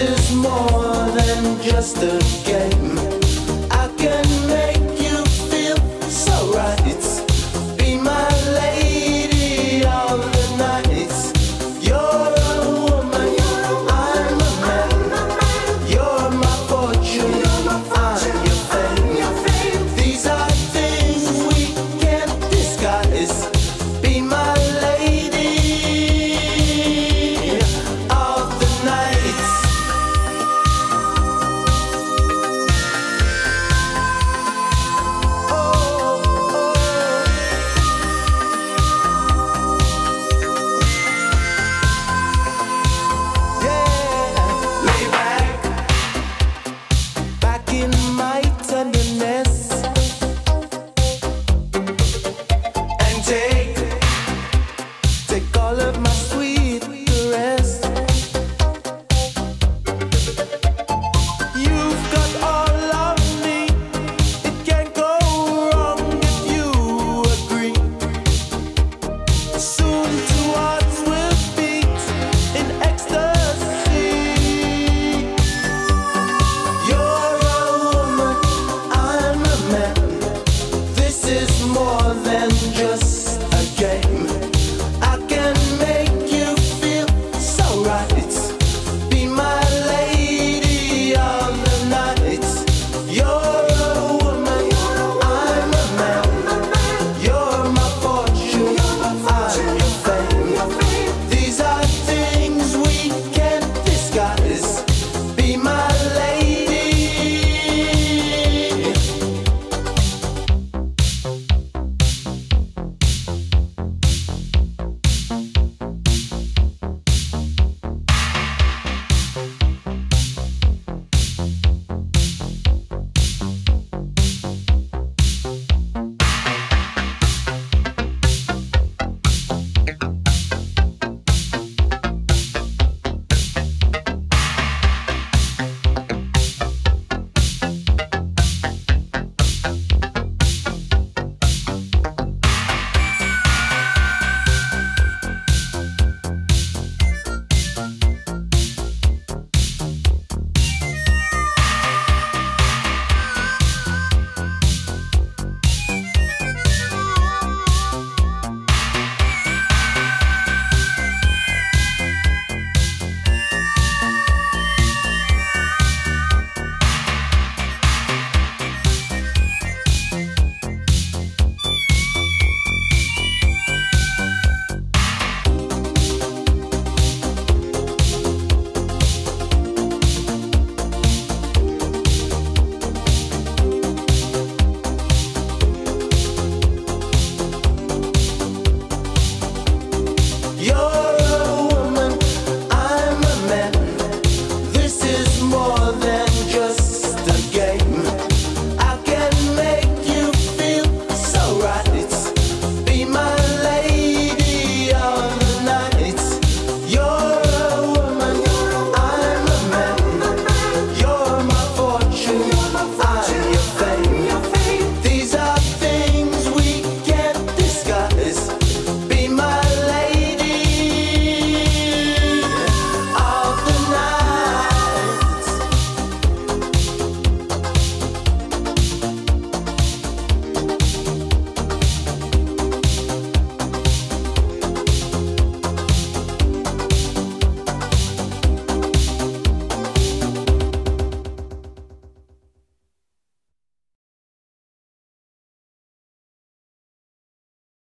is more than just a game. more than just